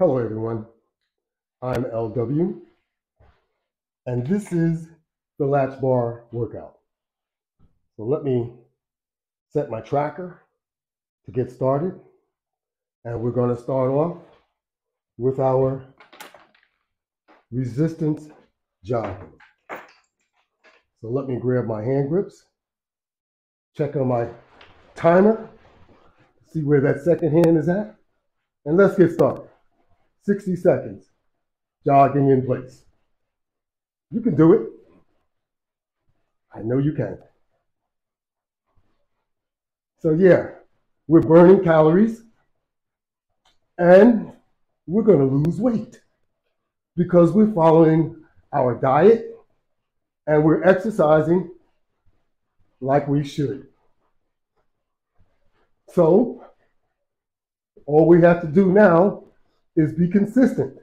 Hello, everyone. I'm LW, and this is the latch bar workout. So let me set my tracker to get started, and we're going to start off with our resistance jogging. So let me grab my hand grips, check on my timer, see where that second hand is at, and let's get started. 60 seconds, jogging in place. You can do it. I know you can. So, yeah, we're burning calories and we're going to lose weight because we're following our diet and we're exercising like we should. So, all we have to do now is be consistent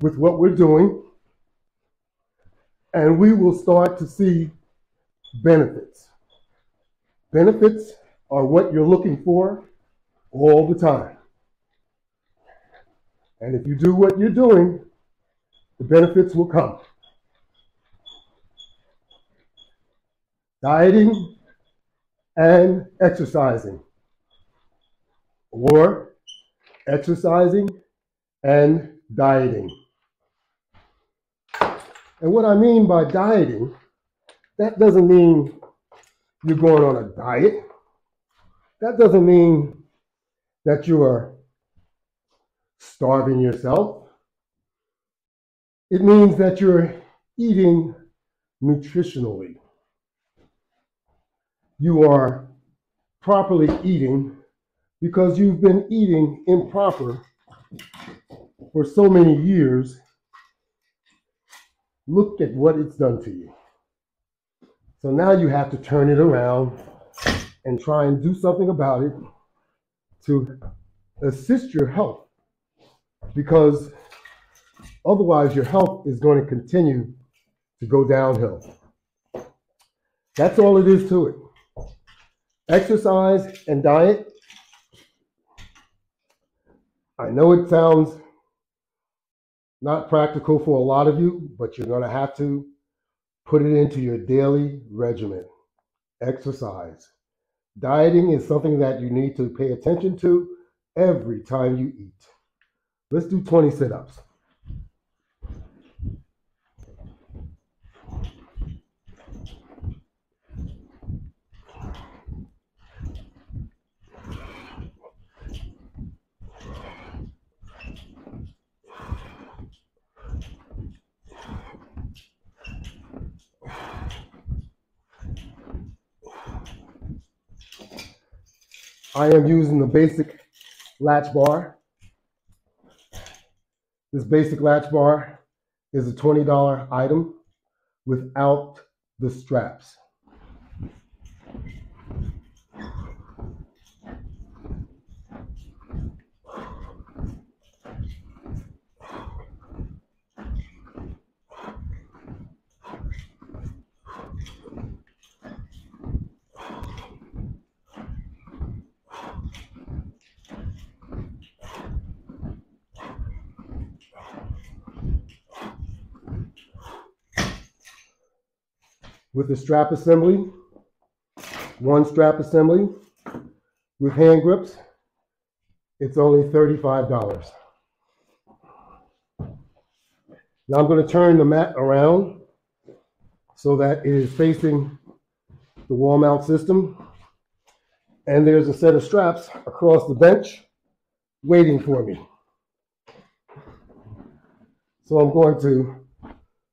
with what we're doing, and we will start to see benefits. Benefits are what you're looking for all the time. And if you do what you're doing, the benefits will come. Dieting and exercising, or exercising and dieting. And what I mean by dieting, that doesn't mean you're going on a diet. That doesn't mean that you are starving yourself. It means that you're eating nutritionally. You are properly eating because you've been eating improper for so many years, look at what it's done to you. So now you have to turn it around and try and do something about it to assist your health because otherwise your health is going to continue to go downhill. That's all it is to it. Exercise and diet I know it sounds not practical for a lot of you, but you're going to have to put it into your daily regimen. Exercise. Dieting is something that you need to pay attention to every time you eat. Let's do 20 sit ups. I am using the basic latch bar. This basic latch bar is a $20 item without the straps. With the strap assembly, one strap assembly with hand grips, it's only $35. Now I'm going to turn the mat around so that it is facing the wall mount system. And there's a set of straps across the bench waiting for me. So I'm going to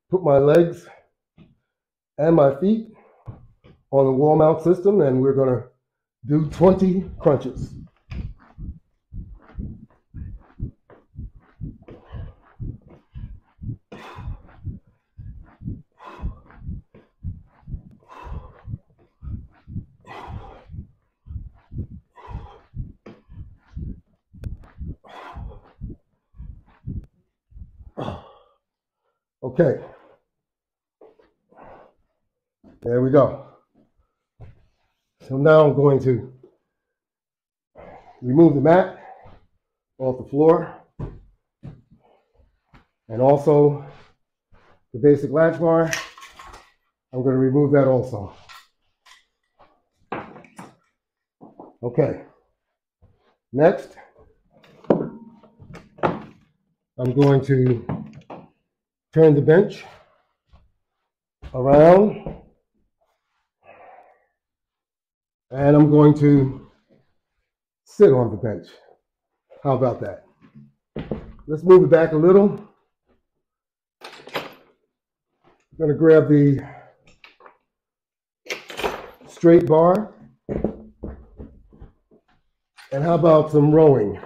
put my legs and my feet on the wall mount system and we're going to do 20 crunches. Okay. There we go. So now I'm going to remove the mat off the floor And also the basic latch bar, I'm going to remove that also. Okay. Next, I'm going to turn the bench around and I'm going to sit on the bench. How about that? Let's move it back a little. I'm going to grab the straight bar. And how about some rowing?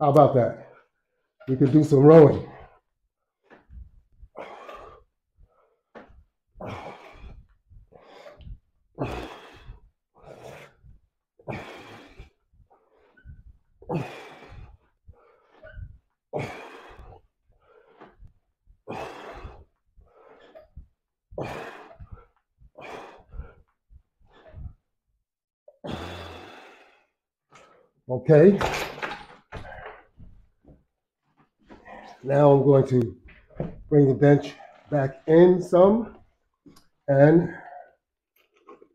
How about that? We could do some rowing. Okay. Now I'm going to bring the bench back in some and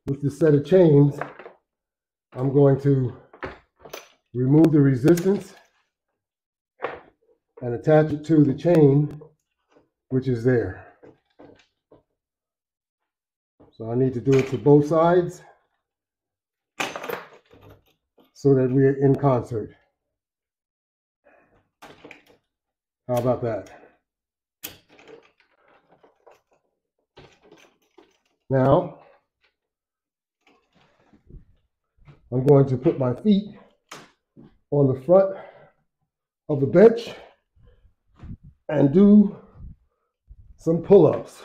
with the set of chains, I'm going to remove the resistance and attach it to the chain which is there. So I need to do it to both sides so that we're in concert. How about that? Now, I'm going to put my feet on the front of the bench and do some pull-ups.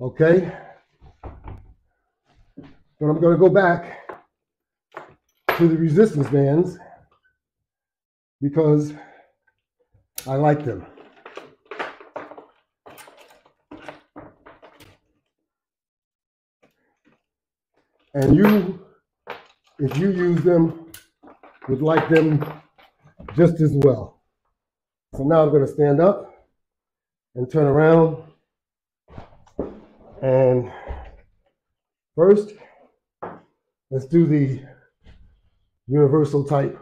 Okay? But I'm going to go back to the resistance bands because I like them. And you, if you use them, would like them just as well. So now I'm going to stand up and turn around and first, let's do the universal type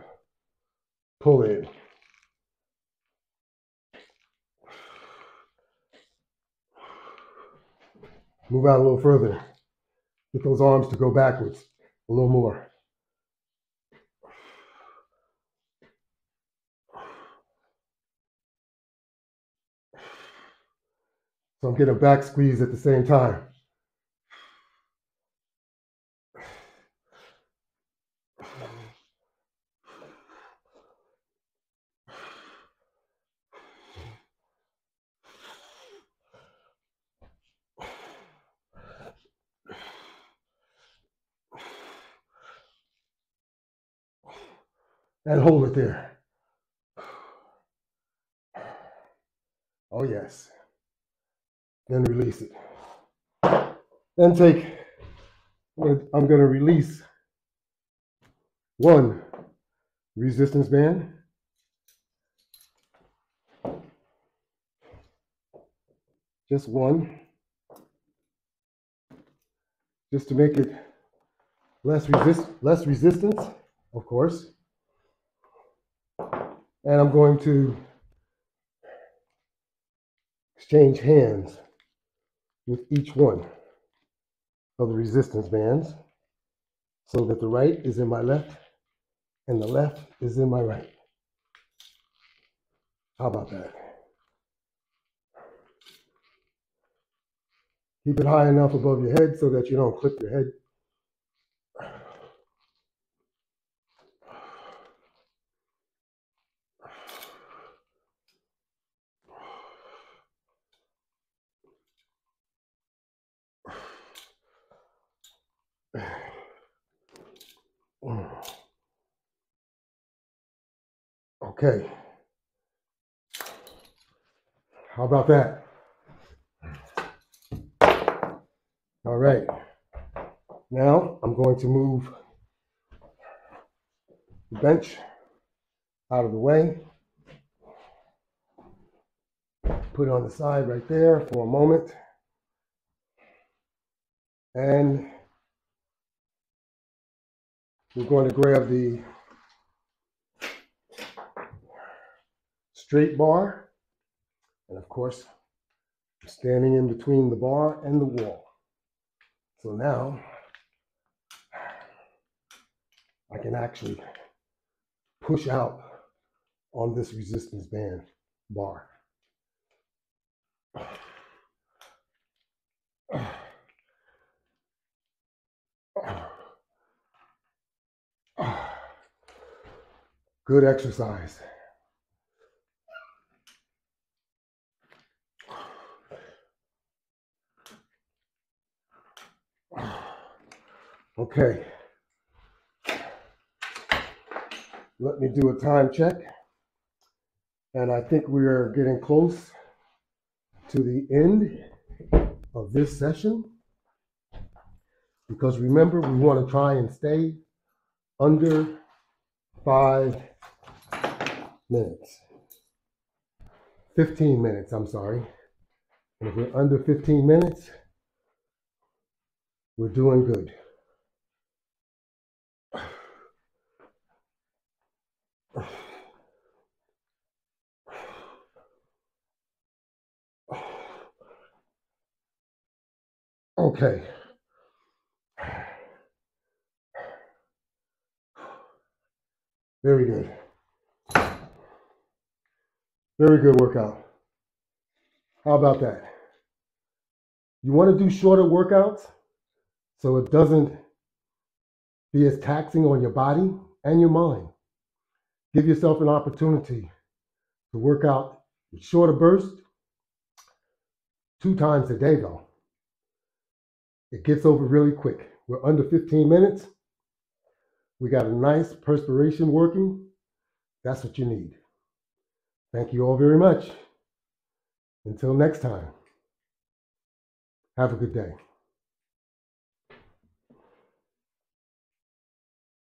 pull in. Move out a little further. Get those arms to go backwards a little more. So I'm getting a back squeeze at the same time. And hold it there. Oh, yes then release it. Then take, I'm going to release one resistance band. Just one. Just to make it less resist less resistance, of course. And I'm going to exchange hands with each one of the resistance bands so that the right is in my left and the left is in my right. How about that? Keep it high enough above your head so that you don't clip your head Okay. How about that? All right. Now I'm going to move the bench out of the way. Put it on the side right there for a moment. And we're going to grab the straight bar. And of course, I'm standing in between the bar and the wall. So now I can actually push out on this resistance band bar. Good exercise. Okay. Let me do a time check. And I think we are getting close to the end of this session. Because remember, we want to try and stay under five minutes. 15 minutes, I'm sorry. And if we're under 15 minutes, we're doing good. Okay. Very good. Very good workout. How about that? You want to do shorter workouts so it doesn't be as taxing on your body and your mind. Give yourself an opportunity to work out with shorter bursts two times a day, though. It gets over really quick. We're under 15 minutes. We got a nice perspiration working. That's what you need. Thank you all very much. Until next time, have a good day.